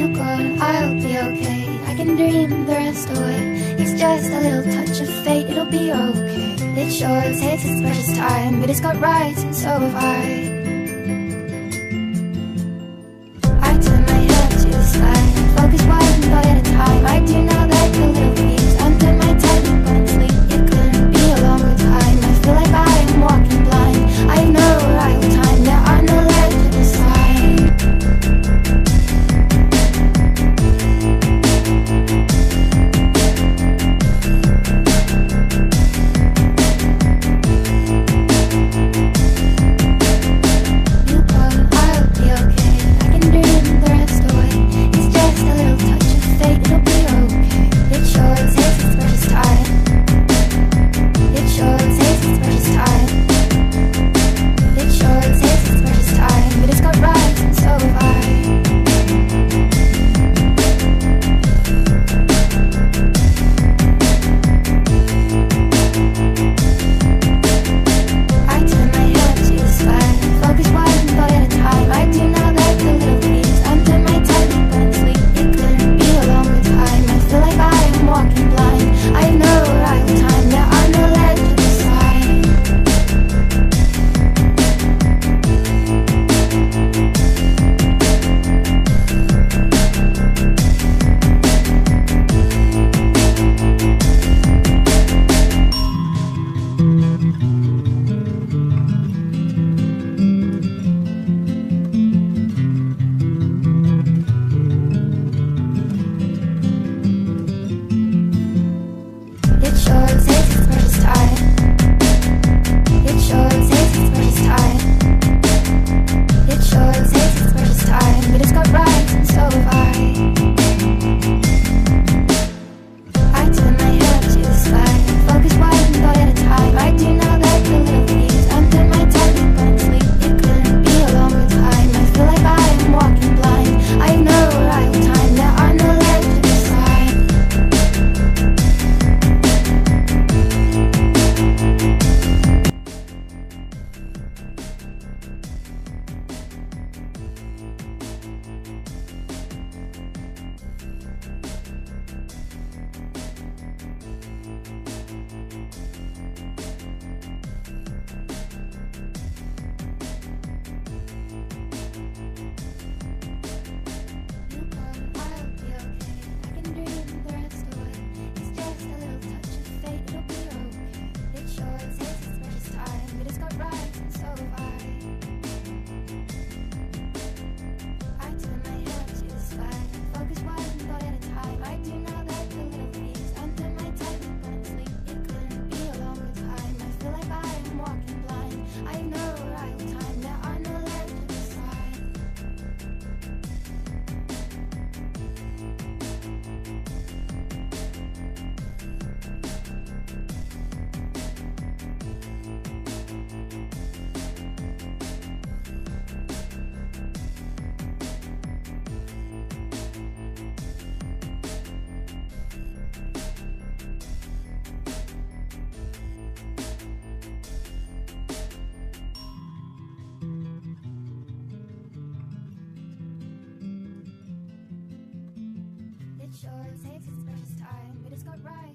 I'll be okay. I can dream the rest away. It's just a little touch of fate, it'll be okay. It sure takes its precious time, but it's got rights, and so have I. Takes its precious time, but it's got rights.